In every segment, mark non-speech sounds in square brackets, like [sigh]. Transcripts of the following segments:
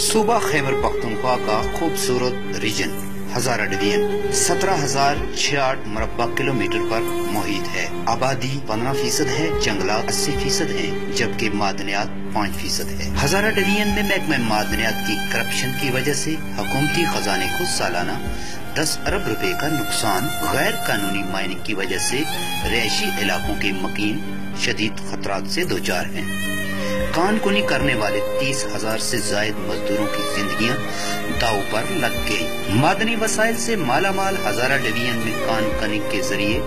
सूबा खैबर पख्तूनख्वा का खूबसूरत रीजन हजारा डिवीज़न, सत्रह हज़ार छियाठ मरबा किलोमीटर पर मुहित है। आबादी पंद्रह फ़ीसद है, जंगलात अस्सी फ़ीसद है, जबकि मादनियात पाँच फ़ीसद है। हजारा डिवीज़न में महकमे मादनियात की करप्शन की वजह से हुकूमती खजाने को सालाना दस अरब रुपए का नुकसान, गैर कानूनी माइनिंग की वजह से रिहायशी इलाकों के मकीन शदीद खतरात से दो चार हैं। कानकुनी करने वाले तीस हज़ार से जायद मजदूरों की जिंदगियाँ दाव पर लग गई। मादनी वसाइल से माला माल हजारा डिवीज़न में कानकनी के ज़रिए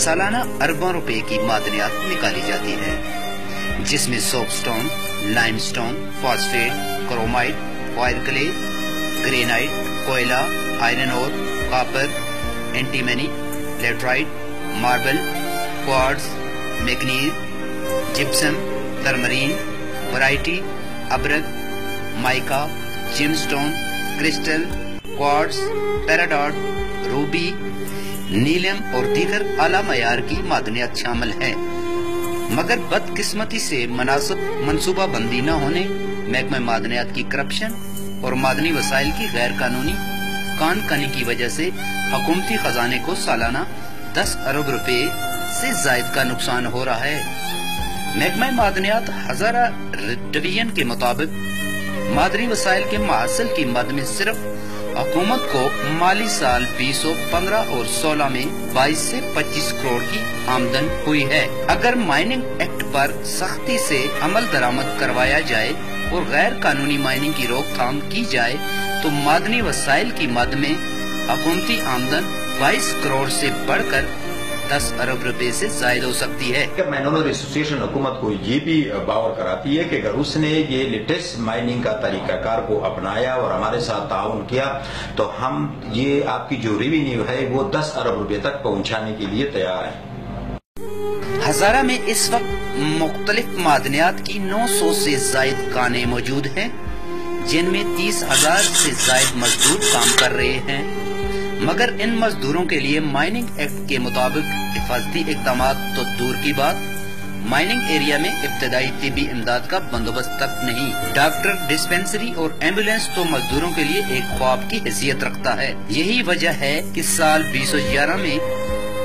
सालाना अरबों रुपए की मादनियात निकाली जाती है, जिसमें soapstone limestone phosphate chromite wire clay granite कोयला आयरन और copper antimony laterite marble quartz manganese gypsum tourmaline variety, अब्रक, mica, gemstone, crystal quartz peridot, ruby नीलम और दीगर आला मैार की मादनियात शामिल है। मगर बदकिस्मती से मुनासिब मनसूबा बंदी न होने, महकमे मादनियात की करप्शन और मादनी वसाइल की गैर कानूनी कान कनी की वजह से हुकूमती खजाने को सालाना दस अरब रुपए से जायद का नुकसान हो रहा है। महकमा मादनियात हजारा डिवीज़न के मुताबिक मादनी वसाइल के मासिल की मद में सिर्फ़ हुकूमत को माली साल बीस पंद्रह और सोलह में 22 से 25 करोड़ की आमदन हुई है। अगर माइनिंग एक्ट पर सख्ती से अमल दरामद करवाया जाए और गैर कानूनी माइनिंग की रोकथाम की जाए तो मादनी वसाइल की मद में हुकूमती आमदन 22 करोड़ से बढ़कर दस अरब रुपए से जायद हो सकती है। माइनर एसोसिएशन हुकूमत को ये भी बावर कराती है कि अगर उसने ये लेटेस्ट माइनिंग का तरीकाकार को अपनाया और हमारे साथ ताउन किया तो हम ये आपकी जो रेवेन्यू है वो दस अरब रुपए तक पहुँचाने के लिए तैयार है। हजारा में इस वक्त मुख्तलिफ़ मादनियात की 900 से जायद काने मौजूद हैं जिनमें तीस हज़ार से जायद मजदूर काम कर रहे हैं। मगर इन मजदूरों के लिए माइनिंग एक्ट के मुताबिक हिफाजती इकदाम तो दूर की बात। माइनिंग एरिया में इब्तदाई तिबी इमदाद का बंदोबस्त तक नहीं। डॉक्टर, डिस्पेंसरी और एंबुलेंस तो मजदूरों के लिए एक ख्वाब की हैसियत रखता है। यही वजह है कि साल बीस में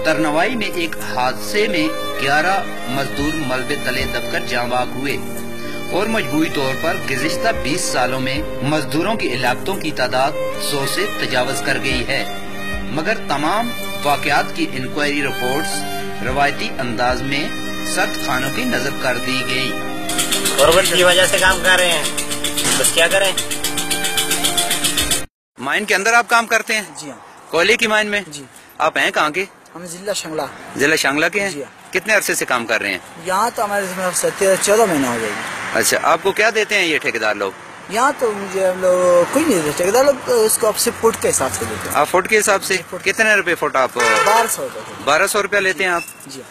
तरनवाई में एक हादसे में 11 मजदूर मलबे तले दबकर जाबाग हुए और मजबूरी तौर पर गुजश्ता 20 सालों में मजदूरों की इलाकतों की तादाद सौ से तजावज कर गई है। मगर तमाम वाकयात की इंक्वायरी रिपोर्ट्स रवायती अंदाज में सख्त खानों की नज़र कर दी गई। गवर्नमेंट की वजह से काम कर रहे हैं। बस क्या करें? माइन के अंदर आप काम करते हैं? जी हाँ। कोयले की माइन में? जी। आप हैं कहाँ के? हम जिला शंगला। जिला शांगला के जी हैं। हाँ। कितने अरसे से काम कर रहे हैं? यहाँ तो हमारे चौदह महीना हो जाएगी। अच्छा आपको क्या देते हैं ये ठेकेदार लोग? यहाँ तो मुझे हम लोग कोई नहीं देते। ठेकेदार लोग तो उसको आपसे फुट के हिसाब से देते हैं। आप फुट के हिसाब से कितने रुपए फुट आप बारह सौ बारह सौ रुपया लेते हैं आप? जी।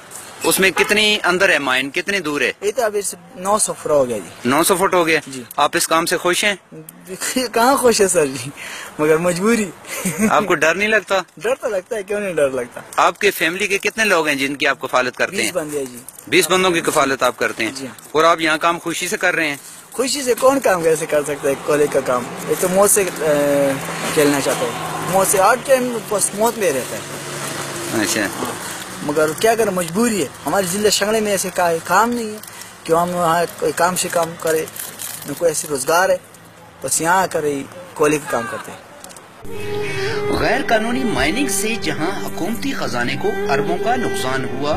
उसमें कितनी अंदर है माइन? कितनी दूर है? ये तो अभी नौ सौ फुट हो गया जी। नौ सौ फुट हो गया। जी। आप इस काम से खुश हैं? [laughs] कहाँ खुश है सर जी? मगर मजबूरी। [laughs] आपको डर नहीं लगता? डर तो लगता है क्यों नहीं डर लगता? आपके फैमिली के कितने लोग हैं जिनकी आप कफालत करते बीस हैं? बंदे जी। बीस बंदों की कफालत आप करते हाँ। और आप यहाँ काम खुशी से कर रहे हैं? खुशी से कौन काम कैसे कर सकता है कॉलेज का काम? ये तो मौत से खेलना चाहता है। मौत से हर टाइम मौत में रहता है। अच्छा। मगर क्या करें मजबूरी है। हमारे ज़िले शंगड़े में ऐसे का काम नहीं है कि हम वहाँ कोई काम से काम करे न कोई ऐसे रोज़गार है। बस यहाँ करे कोयले का काम करते हैं। गैर कानूनी माइनिंग से जहाँ हुकूमती खजाने को अरबों का नुकसान हुआ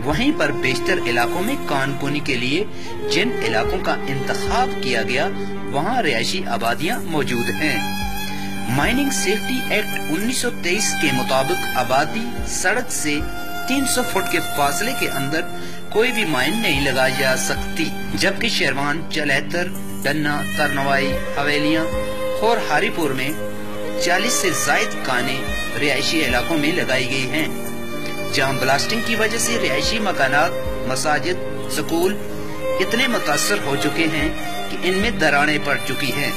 वहीं पर बेशतर इलाकों में कानकुनी के लिए जिन इलाकों का इंतखाब किया गया, वहाँ रिहायशी आबादियाँ मौजूद हैं। माइनिंग सेफ्टी एक्ट 1923 के मुताबिक आबादी सड़क से 300 फुट के फासले के अंदर कोई भी माइन नहीं लगाई जा सकती, जबकि शेरवान चलहतर डन्ना, तरनवाई, हवेलियाँ और हारीपुर में 40 से जायद काने रिहायशी इलाकों में लगाई गई हैं। जहाँ ब्लास्टिंग की वजह से रिहायशी मकानात, मसाजिद, स्कूल इतने मुतासर हो चुके हैं कि इनमें दरारें पड़ चुकी हैं।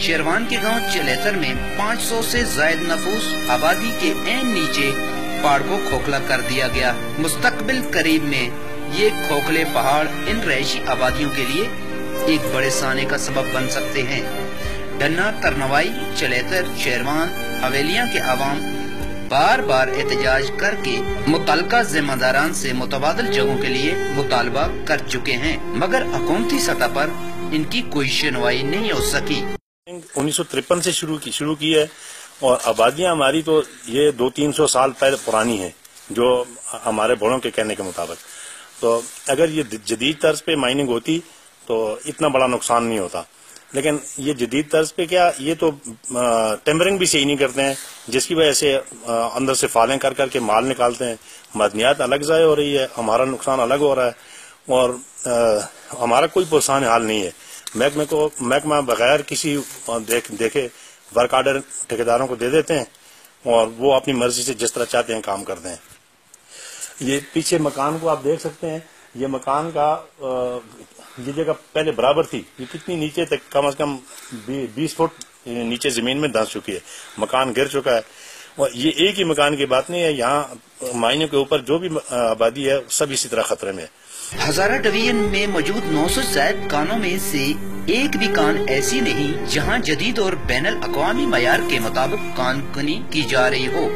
शेरवान के गाँव चलेतर में 500 से जायद नफूस आबादी के एन नीचे पहाड़ को खोखला कर दिया गया। मुस्तकबिल करीब में ये खोखले पहाड़ इन रहायशी आबादियों के लिए एक बड़े साने का सबब बन सकते हैं। डन्ना तरनवाई, चलेतर, शेरवान, हवेलियाँ के आवाम बार बार एहतजाज करके मुतलका जिम्मेदारान से मुतबादल जगहों के लिए मुतालबा कर चुके हैं, मगर हुकूमती सतह पर इनकी कोई सुनवाई नहीं हो सकी। उन्नीस से शुरू की शुरू की है, और आबादियाँ हमारी तो ये दो तीन सौ साल पहले पुरानी है, जो हमारे बड़ों के कहने के मुताबिक। तो अगर ये जदीद तर्ज पे माइनिंग होती तो इतना बड़ा नुकसान नहीं होता। लेकिन ये जदीद तर्ज पे क्या ये तो टेम्परिंग भी सही नहीं करते हैं जिसकी वजह से अंदर से फालें कर करके माल निकालते हैं। मदनियात अलग ज़ाय हो रही है हमारा नुकसान अलग हो रहा है और हमारा कोई पुरसान हाल नहीं है। महकमे को महकमा बगैर किसी देख, देखे वर्क आर्डर ठेकेदारों को दे देते हैं और वो अपनी मर्ज़ी से जिस तरह चाहते हैं काम करते हैं ये पीछे मकान को आप देख सकते हैं ये मकान का ये जगह पहले बराबर थी, ये कितनी नीचे तक, कम से कम बीस फुट नीचे ज़मीन में धंस चुकी है, मकान गिर चुका है। और ये एक ही मकान की बात नहीं है, यहाँ मायने के ऊपर जो भी आबादी है, सब इसी तरह खतरे में है। हजारा डिवीज़न में मौजूद 900 सौ जायद कानों में से एक भी कान ऐसी नहीं, जहाँ जदीद और बैन अवी मैार के मुताबिक कान कनी की जा रही हो।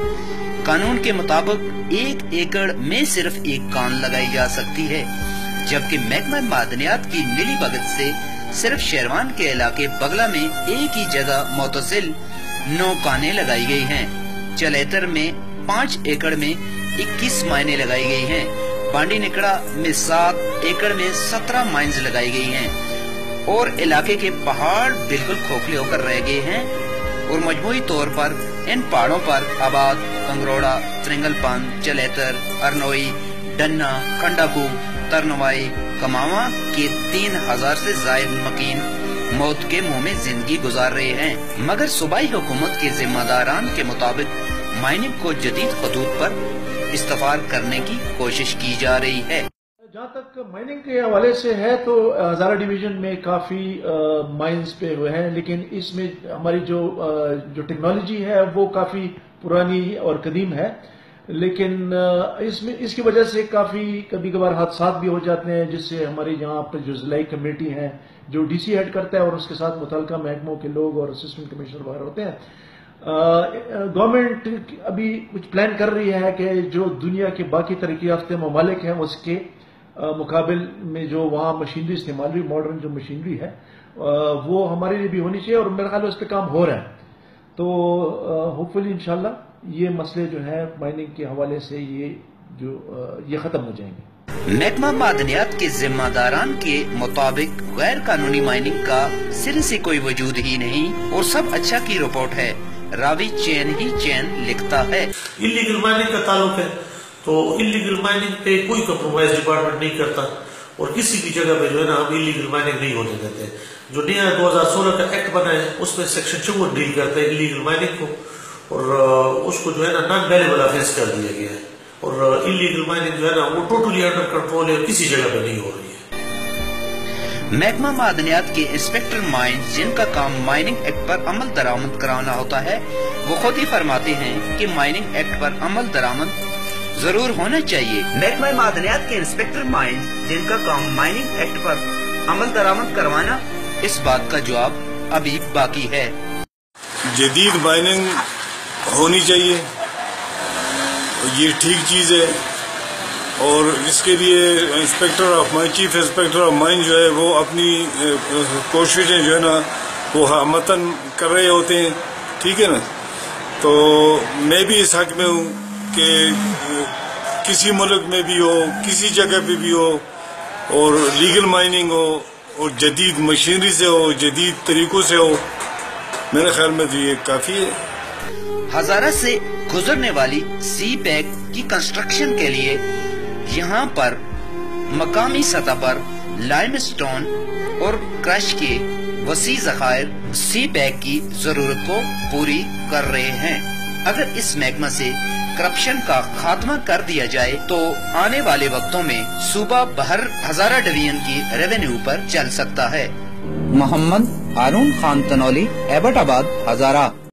कानून के मुताबिक एक एकड़ में सिर्फ़ एक कान लगाई जा सकती है। जबकि महकमा मादनियात की मिली भगत से सिर्फ़ शेरवान के इलाके बगला में एक ही जगह मोतसिल नौ काने लगाई गई हैं। चलेतर में पाँच एकड़ में इक्कीस मायने लगाई गई हैं। बांडी निकड़ा में सात एकड़ में सत्रह माइंस लगाई गई हैं और इलाके के पहाड़ बिल्कुल खोखले होकर रह गए हैं और मजमूरी तौर पर इन पहाड़ों पर आबाद, कंगरोड़ा, त्रिंगलपान, चलेतर, अरनोई, डन्ना खंडाकू तरनवाई कमावा के तीन हज़ार ऐसी जायद मकीन मौत के मुँह में ज़िंदगी गुजार रहे हैं। मगर सूबाई हुकूमत के जिम्मेदारान के मुताबिक माइनिंग को जदीद हदूद पर इस्तफार करने की कोशिश की जा रही है। जहाँ तक माइनिंग के हवाले से है तो हजारा डिवीज़न में काफ़ी माइंस पे हुए हैं, लेकिन इसमें हमारी जो जो टेक्नोलॉजी है वो काफ़ी पुरानी और कदीम है। लेकिन इसमें, इसकी वजह से काफ़ी कभी कभार हादसा भी हो जाते हैं, जिससे हमारी यहाँ पर जो जिलाई कमेटी है, जो डीसी हेड करता है और उसके साथ मुतल महकमों के लोग और असिस्टेंट कमिश्नर वगैरह होते हैं गवर्नमेंट अभी कुछ प्लान कर रही है कि जो दुनिया के बाकी तरक्की याफ्ते ममालिक हैं, उसके मुकाबल में जो वहाँ मशीनरी इस्तेमाल हुई मॉडर्न जो मशीनरी है वो हमारे लिए भी होनी चाहिए और मेरे ख्याल उस पर काम हो रहा है। तो होपफुली इनशाला ये मसले जो है माइनिंग के हवाले से ये जो ये खत्म हो जाएँगे। महकमा मादनियात के जिम्मेदारान के मुताबिक गैर कानूनी माइनिंग का सिर से कोई वजूद ही नहीं और सब अच्छा की रिपोर्ट है। रावी चैन ही चैन लिखता है। इलीगल माइनिंग का ताल्लुक है तो इलीगल माइनिंग पे कोई कम्प्रोमाइज डिपार्टमेंट नहीं करता और किसी भी जगह पे जो है ना हम इलीगल माइनिंग नहीं होने देते। जो नया 2016 का एक्ट बना है उसमें सेक्शन चौवन डील करते हैं इलीगल माइनिंग को। और उसको जो है ना नॉन वैल्यूबल ऑफेंस कर दिया गया है। और इलीगल माइनिंग जो है ना वो टोटली अंडर कंट्रोल है किसी जगह पे नहीं हो रही है। महकमा मादनियात के इंस्पेक्टर माइन जिनका काम माइनिंग एक्ट पर अमल दरामद कराना होता है वो खुद ही फरमाते हैं कि माइनिंग एक्ट पर अमल दरामद ज़रूर होना चाहिए। महकमा मादनियात के इंस्पेक्टर माइन जिनका काम माइनिंग एक्ट पर अमल दरामद करवाना इस बात का जवाब अभी बाकी है। जदीद माइनिंग होनी चाहिए। ये ठीक चीज़ है। और इसके लिए inspector of mine, chief inspector of mine जो है, वो अपनी कोशिशें जो है ना, वो हमतन कर रहे होते हैं। ठीक है ना? तो मैं भी इस हक में हूँ कि किसी मुल्क में भी हो, किसी जगह पे भी हो, और लीगल माइनिंग हो, और जदीद मशीनरी से हो, जदीद तरीकों से हो, मेरे ख्याल में तो ये काफ़ी है। हजारा से गुजरने वाली सी पैक की कंस्ट्रक्शन के लिए यहाँ पर मकामी सतह पर लाइमस्टोन और क्रश के वसी जखायर सी पैक की ज़रूरत को पूरी कर रहे हैं। अगर इस मैगमा से करप्शन का खात्मा कर दिया जाए तो आने वाले वक्तों में सूबा बहर हजारा डिवीज़न की रेवेन्यू पर चल सकता है। मोहम्मद हारून खान तनौली, एबटाबाद, हजारा।